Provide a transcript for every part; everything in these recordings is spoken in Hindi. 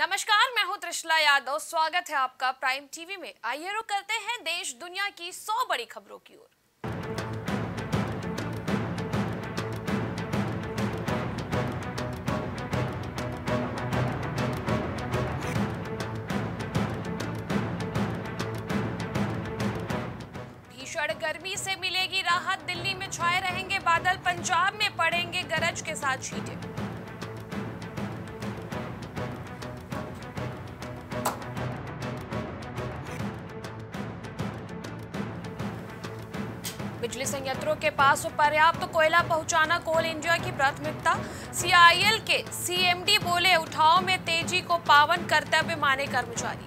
नमस्कार, मैं हूँ त्रिशला यादव। स्वागत है आपका प्राइम टीवी में। आइए रुक करते हैं देश, दुनिया की 100 बड़ी खबरों की ओर। भीषण गर्मी से मिलेगी राहत। दिल्ली में छाए रहेंगे बादल, पंजाब में पड़ेंगे गरज के साथ छींटे। बिजली संयंत्रों के पास पर्याप्त तो कोयला पहुंचाना कोल इंडिया की प्राथमिकता। सीआईएल के सीएमडी बोले, उठाव में तेज़ी को पावन कर्तव्य माने कर्मचारी।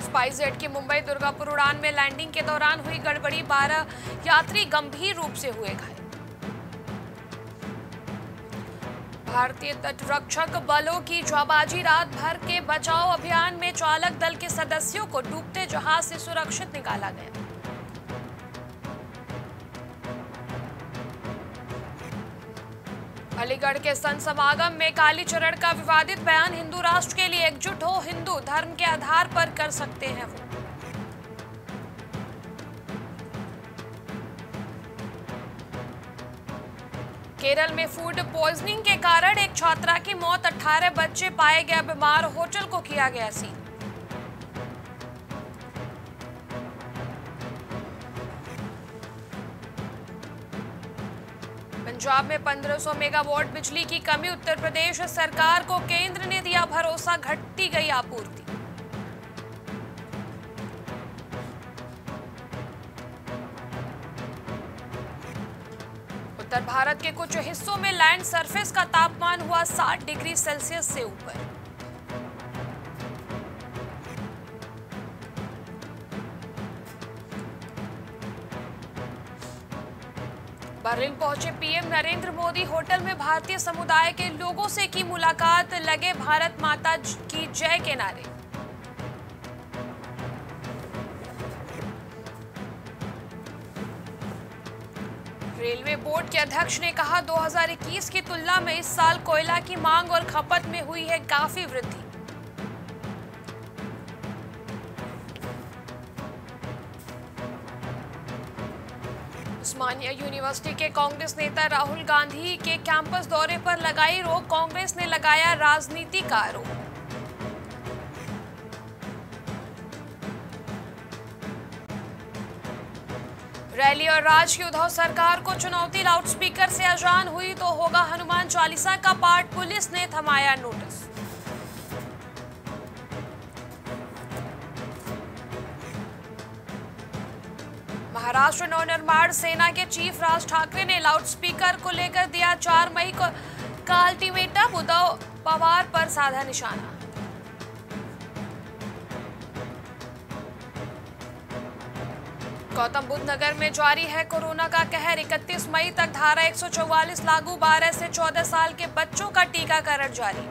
स्पाइसजेट की मुंबई दुर्गापुर उड़ान में लैंडिंग के दौरान हुई गड़बड़ी, बारह यात्री गंभीर रूप से हुए घायल। भारतीय तटरक्षक बलों की जाबाजी रात भर के बचाव अभियान में चालक दल के सदस्यों को डूबते जहाज़ से सुरक्षित निकाला गया। अलीगढ़ के संत समागम में कालीचरण का विवादित बयान, हिंदू राष्ट्र के लिए एकजुट हो, हिंदू धर्म के आधार पर कर सकते हैं वो। केरल में फ़ूड पॉइजनिंग के कारण एक छात्रा की मौत। 18 बच्चे पाए गए, बीमार होटल को किया गया सील। पंजाब में 1500 मेगावाट बिजली की कमी। उत्तर प्रदेश सरकार को केंद्र ने दिया भरोसा, घटती गई आपूर्ति। उत्तर भारत के कुछ हिस्सों में लैंड सरफेस का तापमान हुआ 60 डिग्री सेल्सियस से ऊपर। बर्लिन पहुँचे पीएम नरेंद्र मोदी होटल में भारतीय समुदाय के लोगों से की मुलाकात, लगे भारत माता की जय के नारे। रेलवे बोर्ड के अध्यक्ष ने कहा 2021 की तुलना में इस साल कोयला की मांग और खपत में हुई है काफ़ी वृद्धि। उस्मानिया यूनिवर्सिटी के कांग्रेस नेता राहुल गांधी के कैंपस दौरे पर लगाई रोक, कांग्रेस ने लगाया राजनीति का आरोप। रैली और राज की उद्धव सरकार को चुनौती, लाउडस्पीकर से अजान हुई तो होगा हनुमान चालीसा का पाठ। पुलिस ने थमाया नोटिस। महाराष्ट्र नवनिर्माण सेना के चीफ राज ठाकरे ने लाउडस्पीकर को लेकर दिया चार मई को का अल्टीमेटम। उद्धव पवार पर साधा निशाना। गौतम बुद्ध नगर में जारी है कोरोना का कहर। 31 मई तक धारा 144 लागू 12 से 14 साल के बच्चों का टीकाकरण जारी।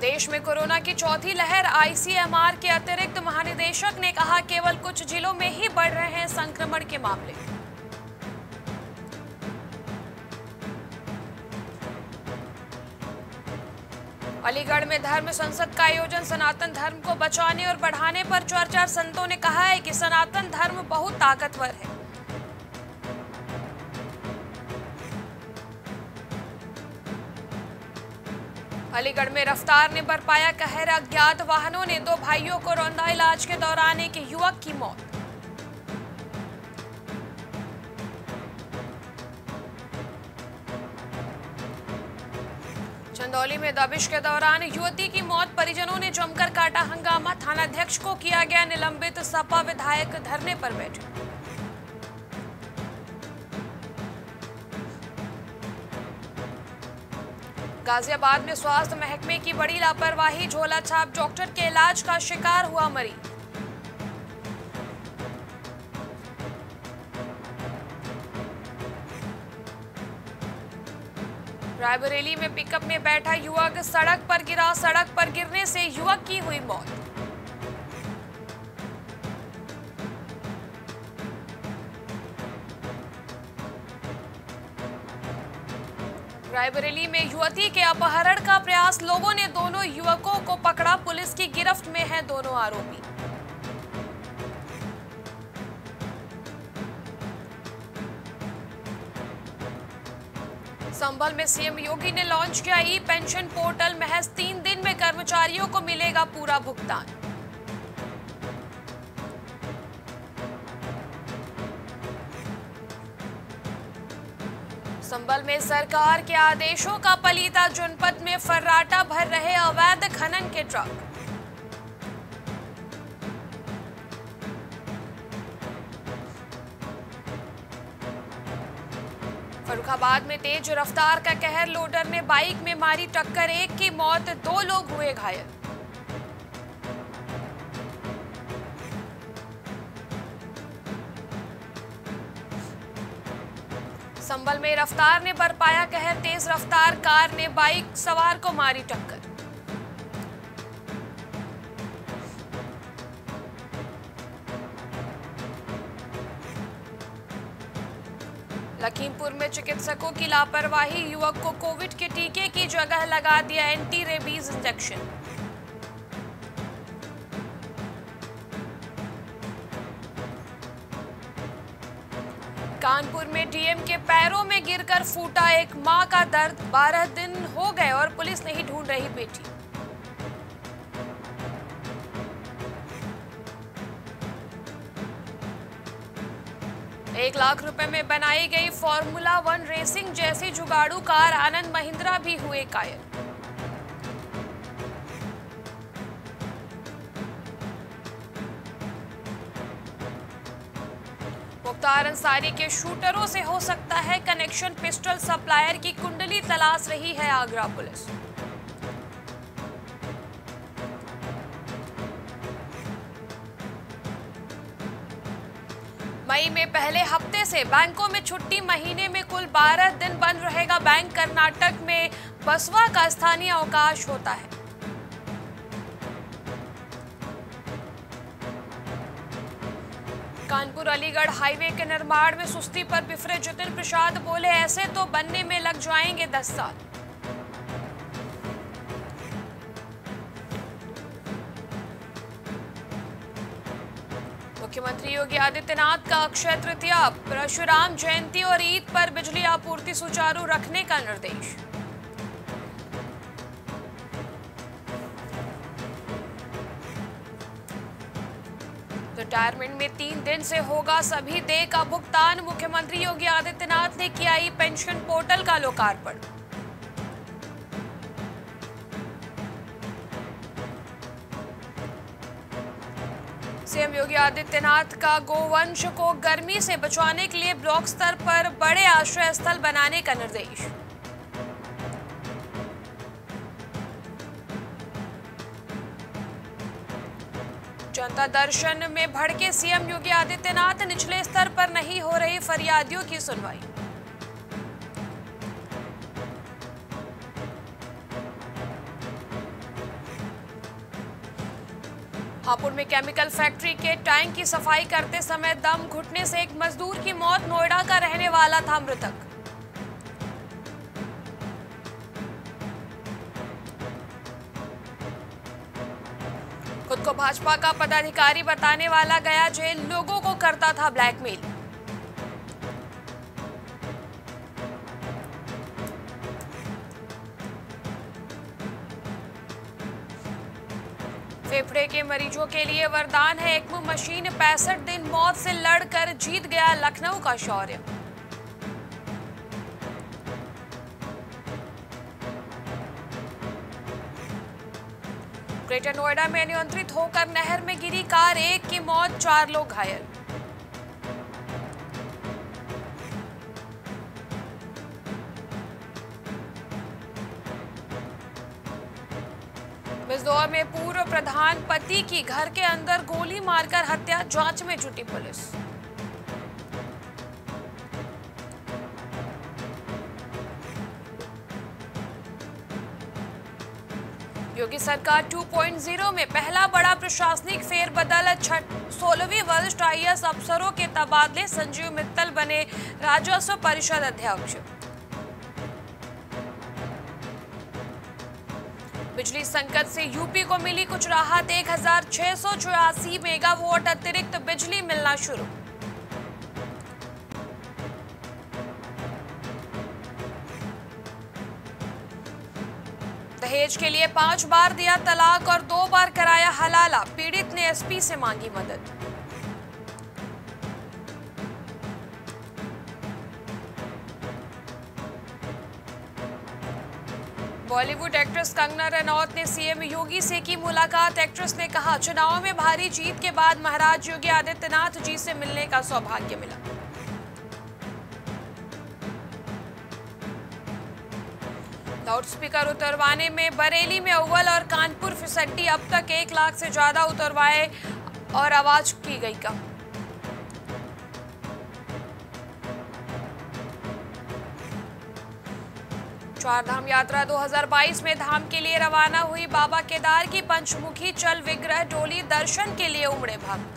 देश में कोरोना की चौथी लहर, आईसीएमआर के अतिरिक्त महानिदेशक ने कहा, केवल कुछ जिलों में ही बढ़ रहे हैं संक्रमण के मामले। अलीगढ़ में धर्म संसद का आयोजन सनातन धर्म को बचाने और बढ़ाने पर चर्चा, संतों ने कहा है कि सनातन धर्म बहुत ताकतवर है। अलीगढ़ में रफ्तार ने बरपाया कहर, अज्ञात वाहनों ने दो भाइयों को रौंदा इलाज के दौरान एक युवक की मौत। चंदौली में दबिश के दौरान युवती की मौत, परिजनों ने जमकर काटा हंगामा, थानाध्यक्ष को किया गया निलंबित, सपा विधायक धरने पर बैठे गाजियाबाद में स्वास्थ्य महकमे की बड़ी लापरवाही झोला छाप डॉक्टर के इलाज का शिकार हुआ मरीज़। रायबरेली में पिकअप में बैठा युवक सड़क पर गिरा। सड़क पर गिरने से युवक की हुई मौत। रायबरेली में युवती के अपहरण का प्रयास। लोगों ने दोनों युवकों को पकड़ा। पुलिस की गिरफ्त में है दोनों आरोपी। संभल में सीएम योगी ने लॉन्च किया ई पेंशन पोर्टल महज तीन दिन में कर्मचारियों को मिलेगा पूरा भुगतान। संबल में सरकार के आदेशों का पलीता जनपद में फर्राटा भर रहे अवैध खनन के ट्रक। फरुखाबाद में तेज रफ्तार का कहर, लोडर ने बाइक में मारी टक्कर, एक की मौत, दो लोग हुए घायल। संबल में रफ्तार ने बरपाया कहर, तेज रफ्तार कार ने बाइक सवार को मारी टक्कर। लखीमपुर में चिकित्सकों की लापरवाही, युवक को कोविड के टीके की जगह लगा दिया एंटी रेबीज इंजेक्शन। कानपुर में डीएम के पैरों में गिरकर फूटा एक माँ का दर्द, बारह दिन हो गए और पुलिस नहीं ढूंढ रही बेटी। लाख रुपए में बनाई गई फॉर्मूला वन रेसिंग जैसी जुगाड़ू कार आनंद महिंद्रा भी हुए कायल मुख्तार अंसारी के शूटरों से हो सकता है कनेक्शन पिस्टल सप्लायर की कुंडली तलाश रही है आगरा पुलिस। मई में पहले हफ़्ते से बैंकों में छुट्टी, महीने में कुल 12 दिन बंद रहेगा बैंक। कर्नाटक में बसवा का स्थानीय अवकाश होता है। कानपुर अलीगढ़ हाईवे के निर्माण में सुस्ती पर बिफरे जितिन प्रसाद बोले, ऐसे तो बनने में लग जाएँगे दस साल। मुख्यमंत्री योगी आदित्यनाथ का अक्षय तृतीया परशुराम जयंती और ईद पर बिजली आपूर्ति सुचारू रखने का निर्देश। रिटायरमेंट में तीन दिन से होगा सभी दे का भुगतान, मुख्यमंत्री योगी आदित्यनाथ ने किया ई पेंशन पोर्टल का लोकार्पण। योगी आदित्यनाथ का गोवंश को गर्मी से बचाने के लिए ब्लॉक स्तर पर बड़े आश्रय स्थल बनाने का निर्देश। जनता दर्शन में भड़के सीएम योगी आदित्यनाथ, निचले स्तर पर नहीं हो रही फरियादियों की सुनवाई। हापुड़ में केमिकल फैक्ट्री के टैंक की सफ़ाई करते समय दम घुटने से एक मजदूर की मौत, नोएडा का रहने वाला था मृतक। खुद को भाजपा का पदाधिकारी बताने वाला गया, जेल लोगों को करता था ब्लैकमेल। मरीजों के लिए वरदान है। एक्मो मशीन पैंसठ दिन मौत से लड़कर जीत गया लखनऊ का शौर्य। ग्रेटर नोएडा में नियंत्रित होकर नहर में गिरी कार, एक की मौत, चार लोग घायल। बिजदौर में पूर्व प्रधान पति की घर के अंदर गोली मारकर हत्या, जाँच में जुटी पुलिस। योगी सरकार 2.0 में पहला बड़ा प्रशासनिक फेरबदल, छठ सोलहवीं वरिष्ठ आईएएस अफसरों के तबादले, संजीव मित्तल बने राजस्व परिषद अध्यक्ष। बिजली संकट से यूपी को मिली कुछ राहत, एक हज़ार छह सौ चौरासी मेगावाट अतिरिक्त बिजली मिलना शुरू। दहेज के लिए पाँच बार दिया तलाक और दो बार कराया हलाला, पीड़ित ने एसपी से मांगी मदद। बॉलीवुड एक्ट्रेस कंगना रनौत ने सीएम योगी से की मुलाकात। एक्ट्रेस ने कहा, चुनाव में भारी जीत के बाद महाराज योगी आदित्यनाथ जी से मिलने का सौभाग्य मिला। लाउड स्पीकर उतरवाने में बरेली में अव्वल और कानपुर फिसड्डी अब तक एक लाख से ज़्यादा उतरवाए और आवाज़ की गई कम। चार धाम यात्रा 2022 में धाम के लिए रवाना हुई बाबा केदार की पंचमुखी चल विग्रह डोली दर्शन के लिए उमड़े भक्त।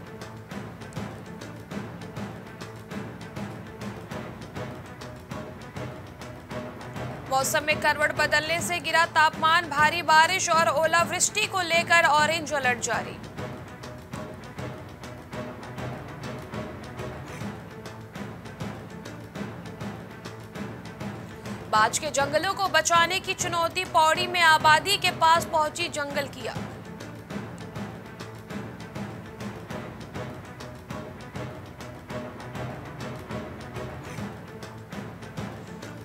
मौसम में करवट बदलने से गिरा तापमान, भारी बारिश और ओलावृष्टि को लेकर ऑरेंज अलर्ट जारी। बाज के जंगलों को बचाने की चुनौती, पौड़ी में आबादी के पास पहुँची जंगल किया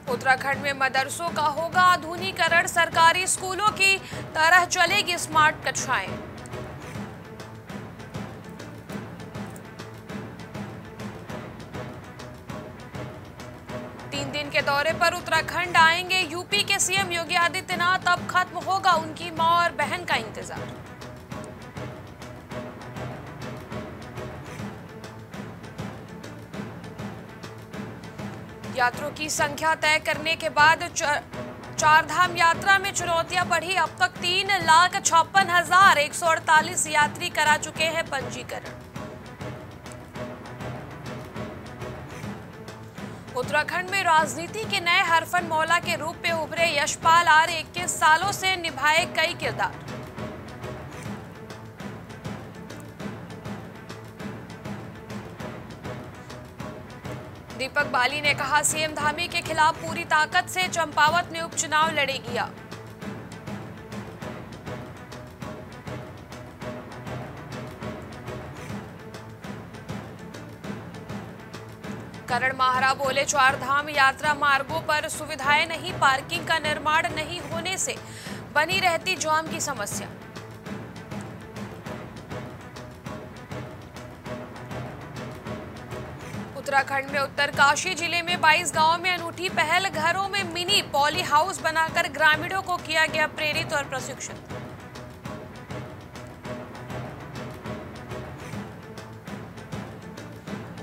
उत्तराखंड में मदरसों का होगा आधुनिकरण सरकारी स्कूलों की तरह चलेगी स्मार्ट कक्षाएँ। दौरे पर उत्तराखंड आएँगे। यूपी के सीएम योगी आदित्यनाथ अब खत्म होगा उनकी माँ और बहन का इंतज़ार। यात्रियों की संख्या तय करने के बाद चारधाम यात्रा में चुनौतियाँ बढ़ी। अब तक तीन लाख छप्पन हज़ार एक सौ अड़तालीस यात्री करा चुके हैं पंजीकरण। उत्तराखंड में राजनीति के नए हरफन मौला के रूप में उभरे यशपाल आर इक्कीस सालों से निभाए कई किरदार। दीपक बाली ने कहा, सीएम धामी के खिलाफ पूरी ताकत से चंपावत में उपचुनाव लड़ेगी करण माहरा बोले चार धाम यात्रा मार्गों पर सुविधाएँ नहीं, पार्किंग का निर्माण नहीं होने से बनी रहती जाम की समस्या। उत्तराखंड में उत्तरकाशी ज़िले में 22 गाँवों में अनूठी पहल, घरों में मिनी पॉली हाउस बनाकर ग्रामीणों को किया गया प्रेरित और प्रशिक्षित।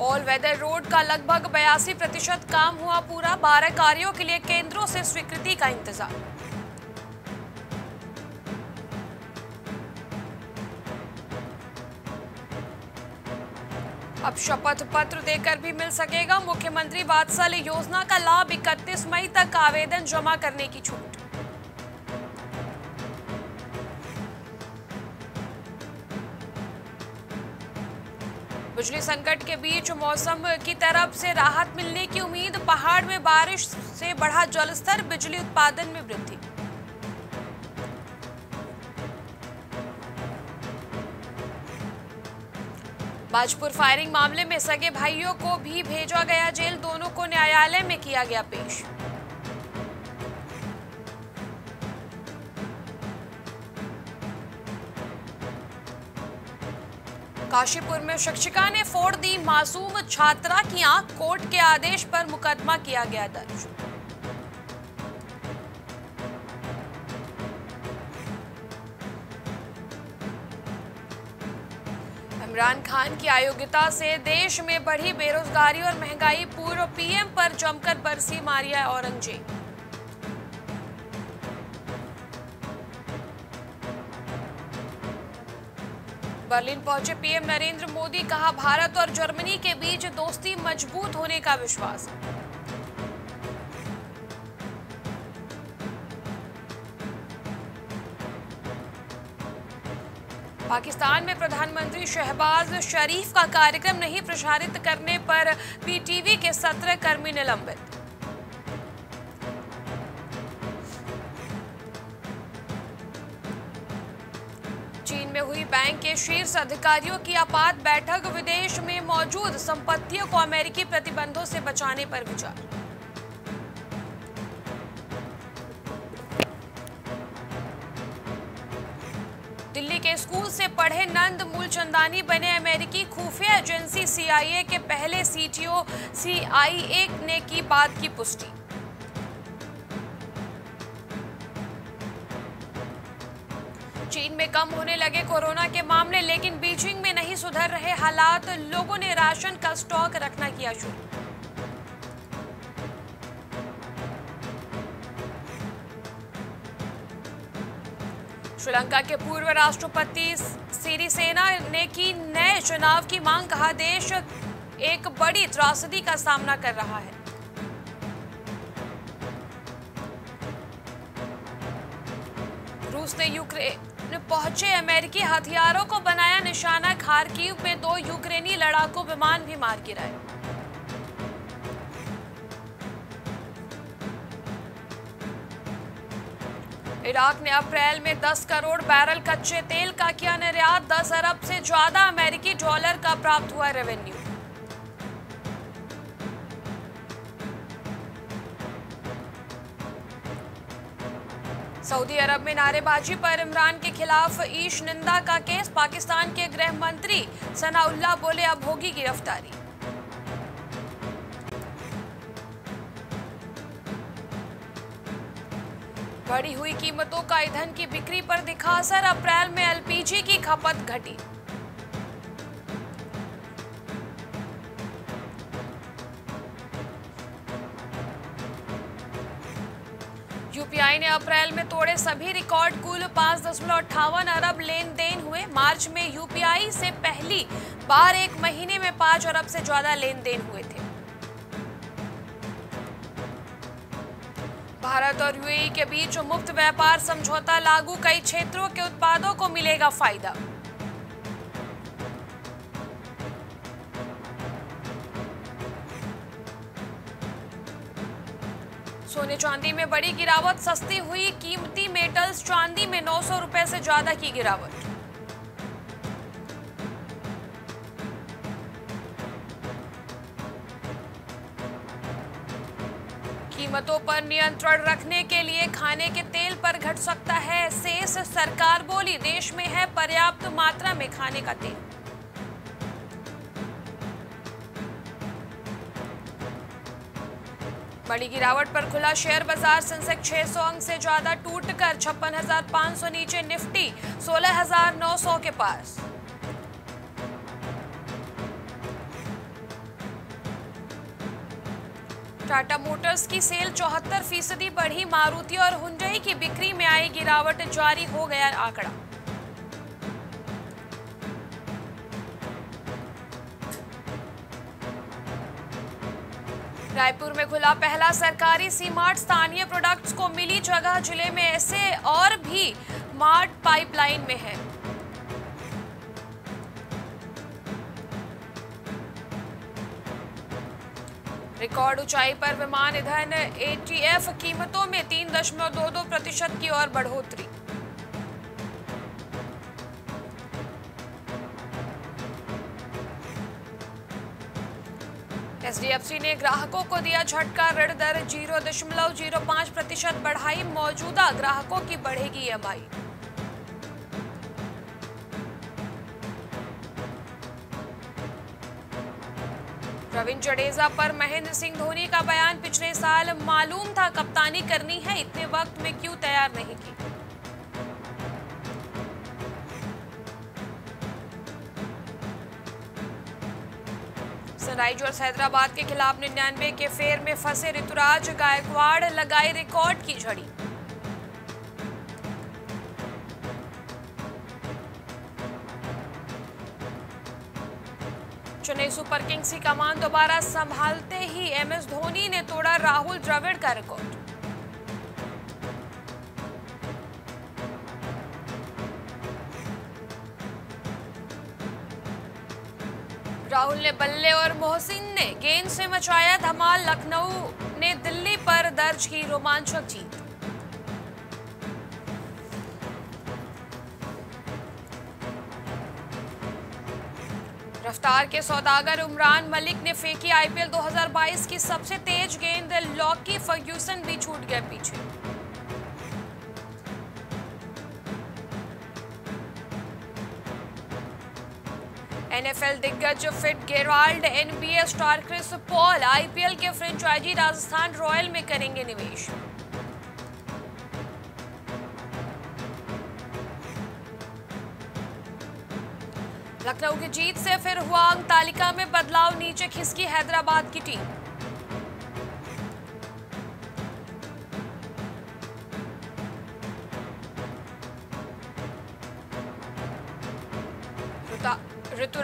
ऑल वेदर रोड का लगभग बयासी प्रतिशत काम हुआ पूरा। बारह कार्यों के लिए केंद्रों से स्वीकृति का इंतज़ार। अब शपथ पत्र देकर भी मिल सकेगा। मुख्यमंत्री वात्सल्य योजना का लाभ 31 मई तक आवेदन जमा करने की छूट। बिजली संकट के बीच मौसम की तरफ़ से राहत मिलने की उम्मीद, पहाड़ में बारिश से बढ़ा जलस्तर, बिजली उत्पादन में वृद्धि। बाजपुर फायरिंग मामले में सगे भाइयों को भी भेजा गया जेल, दोनों को न्यायालय में किया गया पेश। काशीपुर में शिक्षिका ने फोड़ दी मासूम छात्रा की आँख। कोर्ट के आदेश पर मुकदमा किया गया दर्ज। इमरान खान की अयोग्यता से देश में बढ़ी बेरोजगारी और महँगाई। पूर्व पीएम पर जमकर बरसी मारिया औरंगज़ेब। बर्लिन पहुँचे, पीएम नरेंद्र मोदी कहा भारत और जर्मनी के बीच दोस्ती मज़बूत होने का विश्वास। पाकिस्तान में प्रधानमंत्री शहबाज शरीफ का कार्यक्रम नहीं प्रसारित करने पर पीटीवी के सत्रह कर्मी निलंबित। शीर्ष अधिकारियों की आपात बैठक विदेश में मौजूद संपत्तियों को अमेरिकी प्रतिबंधों से बचाने पर विचार। दिल्ली के स्कूल से पढ़े नंद मूलचंदानी बने अमेरिकी खुफिया एजेंसी सीआईए के पहले सीटीओ सीआईए ने की बात की पुष्टि। कम होने लगे कोरोना के मामले, लेकिन बीजिंग में नहीं सुधर रहे हालात, लोगों ने राशन का स्टॉक रखना किया शुरू। श्रीलंका के पूर्व राष्ट्रपति सिरिसेना ने की नए चुनाव की मांग, कहा देश एक बड़ी त्रासदी का सामना कर रहा है। रूस ने यूक्रेन पहुँचे अमेरिकी हथियारों को बनाया निशाना खारकीव में दो यूक्रेनी लड़ाकू विमान भी मार गिराए। इराक ने अप्रैल में 10 करोड़ बैरल कच्चे तेल का किया निर्यात 10 अरब से ज़्यादा अमेरिकी डॉलर का प्राप्त हुआ रेवेन्यू। सऊदी अरब में नारेबाजी पर इमरान के खिलाफ ईश निंदा का केस। पाकिस्तान के गृह मंत्री सनाउल्ला बोले, अब होगी गिरफ्तारी। बढ़ी हुई कीमतों का ईंधन की बिक्री पर दिखा असर। अप्रैल में एलपीजी की खपत घटी। यूपीआई ने अप्रैल में तोड़े सभी रिकॉर्ड, कुल पाँच दशमलव अट्ठावन अरब लेन देन हुए। मार्च में यूपीआई से पहली बार एक महीने में पाँच अरब से ज़्यादा लेन देन हुए थे। भारत और यूएई के बीच मुक्त व्यापार, समझौता लागू, कई क्षेत्रों के उत्पादों को मिलेगा फ़ायदा। सोने चांदी में बड़ी गिरावट, सस्ती हुई कीमती मेटल्स चांदी में 900 रुपए से ज़्यादा की गिरावट। कीमतों पर नियंत्रण रखने के लिए खाने के तेल पर घट सकता है। शेष सरकार बोली, देश में है पर्याप्त मात्रा में खाने का तेल। बड़ी गिरावट पर खुला शेयर बाज़ार, सेंसेक्स 600 अंक से ज़्यादा टूटकर छप्पन हज़ार पाँच सौ नीचे निफ्टी, सोलह हज़ार नौ सौ के पास। टाटा मोटर्स की सेल चौहत्तर फ़ीसदी बढ़ी, मारुति और हुंडई की बिक्री में आई गिरावट जारी हो गया आंकड़ा। रायपुर में खुला पहला सरकारी सी मार्ट स्थानीय प्रोडक्ट्स को मिली जगह ज़िले में ऐसे और भी मार्ट पाइपलाइन में है। रिकॉर्ड ऊंचाई पर विमान ईंधन एटीएफ कीमतों में तीन दशमलव दो दो प्रतिशत की और बढ़ोतरी। एचडीएफसी ने ग्राहकों को दिया झटका, ऋण दर ज़ीरो दशमलव ज़ीरो पाँच प्रतिशत बढ़ाई, मौजूदा ग्राहकों की बढ़ेगी ईएमआई रविंद्र जडेजा पर महेंद्र सिंह धोनी का बयान, पिछले साल मालूम था कप्तानी करनी है, इतने वक्त में क्यों तैयार नहीं की? सनराइजर्स हैदराबाद के खिलाफ निन्यानवे के फेर में फंसे ऋतुराज गायकवाड़ लगाई रिकॉर्ड की झड़ी। चेन्नई सुपर किंग्स की कमान दोबारा संभालते ही एमएस धोनी ने तोड़ा राहुल द्रविड़ का रिकॉर्ड। राहुल ने बल्ले और मोहसिन ने गेंद से मचाया धमाल। लखनऊ ने दिल्ली पर दर्ज की रोमांचक जीत। रफ्तार के सौदागर उमरान मलिक ने फेंकी आईपीएल 2022 की सबसे तेज गेंद। लॉकी फर्ग्यूसन भी छूट गए पीछे। एनएफएल दिग्गज Fitzgerald NBA star Chris Paul IPL के फ्रेंचाइजी राजस्थान रॉयल में करेंगे निवेश। लखनऊ की जीत से फिर हुआ अंक, तालिका में बदलाव, नीचे खिसकी हैदराबाद की टीम।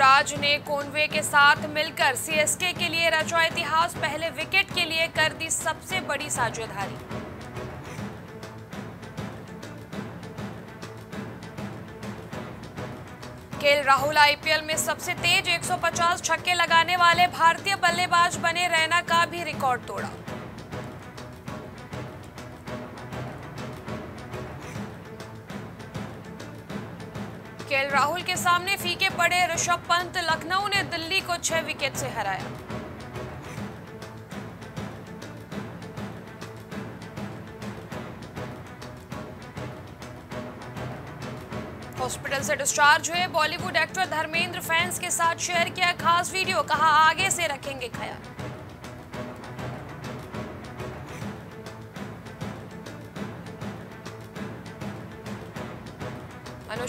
ऋतुराज ने कोनवे के साथ मिलकर सीएसके के लिए रचा इतिहास। पहले विकेट के लिए कर दी सबसे बड़ी साझेदारी। के राहुल आईपीएल में सबसे तेज 150 छक्के लगाने वाले भारतीय बल्लेबाज बने रैना का भी रिकॉर्ड तोड़ा। राहुल के सामने फीके पड़े ऋषभ पंत। लखनऊ ने दिल्ली को छह विकेट से हराया। हॉस्पिटल से डिस्चार्ज हुए बॉलीवुड एक्टर धर्मेंद्र फैंस के साथ शेयर किया खास वीडियो, कहा आगे से रखेंगे ख्याल।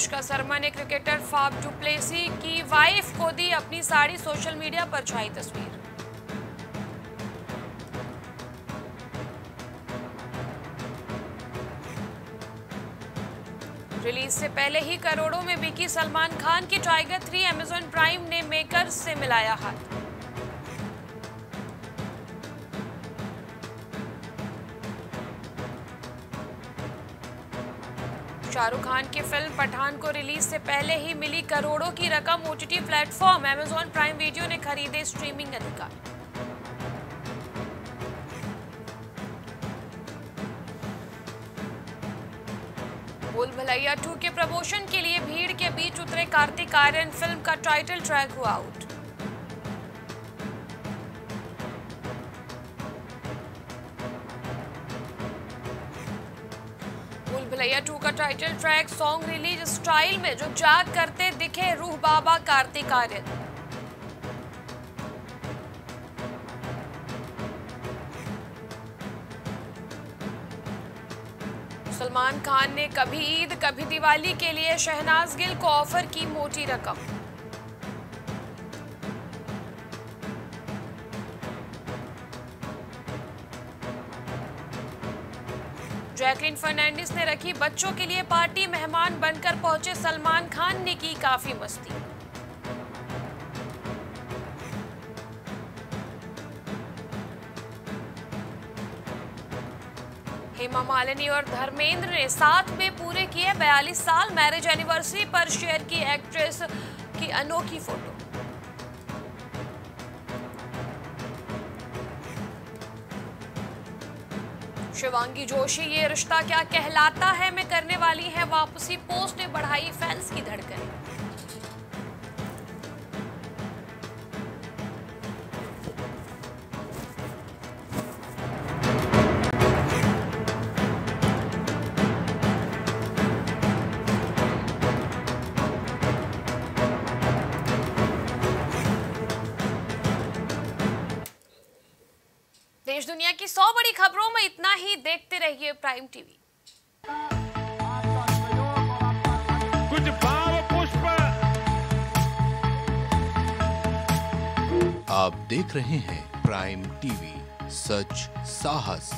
अनुष्का शर्मा ने क्रिकेटर फाब डुप्लेसी की वाइफ को दी अपनी साड़ी सोशल मीडिया पर छाई तस्वीर। रिलीज़ से पहले ही करोड़ों में बिकी सलमान खान की टाइगर थ्री अमेजॉन प्राइम ने मेकर्स से मिलाया हाथ। शाहरुख खान की फ़िल्म पठान को रिलीज़ से पहले ही मिली करोड़ों की रकम OTT platform Amazon Prime Video ने खरीदे स्ट्रीमिंग अधिकार। भूल भलैया टू के प्रमोशन के लिए भीड़ के बीच उतरे कार्तिक आर्यन, फ़िल्म का टाइटल ट्रैक हुआ आउट भलैया टू का title track song release style में जो जाग करते दिखे रूह बाबा कार्तिक आर्यन। सलमान खान ने कभी ईद, कभी दिवाली के लिए शहनाज गिल को ऑफ़र की मोटी रकम। जैकलिन फर्नांडिस ने रखी बच्चों के लिए पार्टी मेहमान बनकर पहुँचे सलमान खान ने की काफ़ी मस्ती। हेमा मालिनी और धर्मेंद्र ने साथ में पूरे किए बयालीस साल मैरिज एनिवर्सरी पर शेयर की एक्ट्रेस की अनोखी फ़ोटो। शिवांगी जोशी, ये रिश्ता क्या कहलाता है? मैं करने वाली है वापसी, पोस्ट ने बढ़ाई फैंस की धड़कनें। रहिए प्राइम टीवी। कुछ भाव पुष्प। आप देख रहे हैं प्राइम टीवी सच साहस।